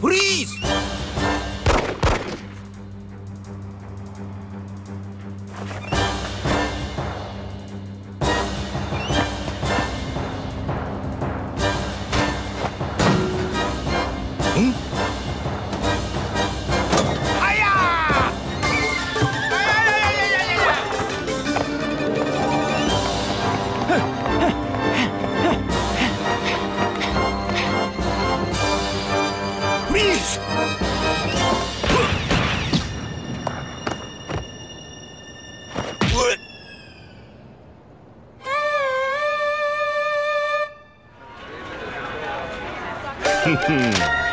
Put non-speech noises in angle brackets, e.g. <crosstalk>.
Freeze! Hmm? Freeze! <laughs>